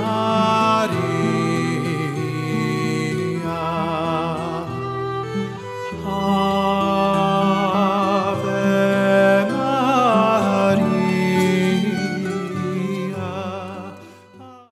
God.